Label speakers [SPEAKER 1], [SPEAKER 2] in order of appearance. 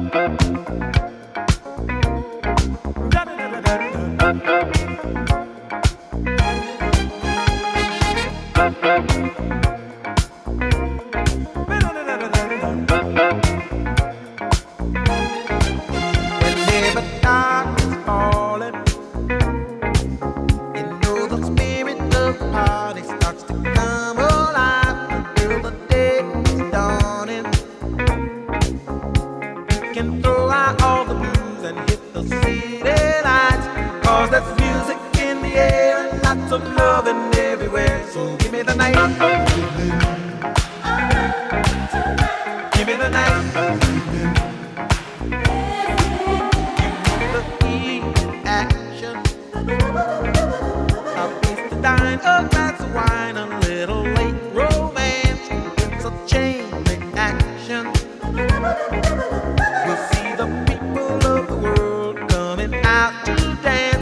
[SPEAKER 1] Thank you. throw out all the blues and hit the city lights. Cause there's music in the air and lots of loving everywhere. So give me the night. Give me the night. Wine, a little late romance. It's a chain reaction. out to dance.